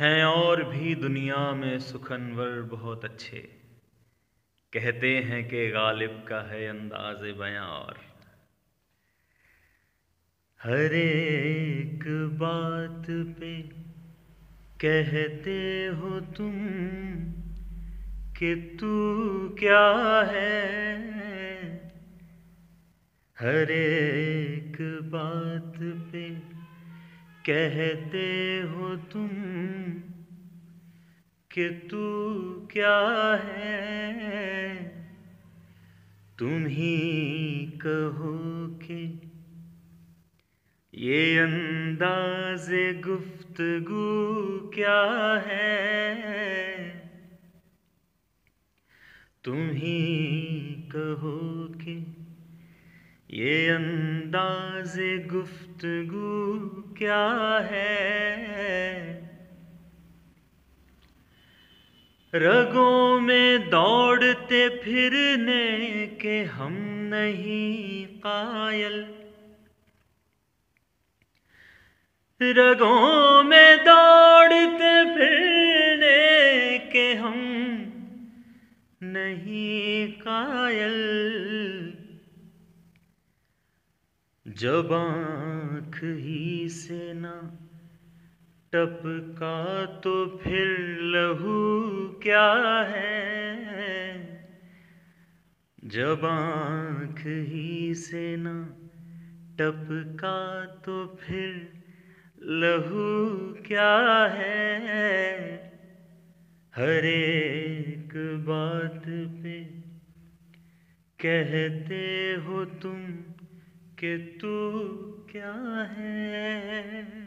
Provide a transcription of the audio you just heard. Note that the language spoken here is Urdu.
ہیں اور بھی دنیا میں سخنور بہت اچھے۔ کہتے ہیں کہ غالب کا ہے انداز بیاں اور۔ ہر ایک بات پہ کہتے ہو تم کہ تو کیا ہے۔ ہر ایک بات پہ کہتے ہو تم کہ تو کیا ہے؟ تم ہی کہو کہ یہ انداز گفتگو کیا ہے؟ تم ہی کہو کہ یہ انداز گفتگو کیا ہے؟ رگوں میں دوڑتے پھرنے کے ہم نہیں قائل۔ رگوں میں دوڑتے پھرنے کے ہم نہیں قائل۔ جب آنکھ ہی سے نہ ٹپکا تو پھر لہو کیا ہے؟ جب آنکھ ہی سے نہ ٹپکا تو پھر لہو کیا ہے؟ ہر ایک بات پہ کہتے ہو تم کہ تو کیا ہے؟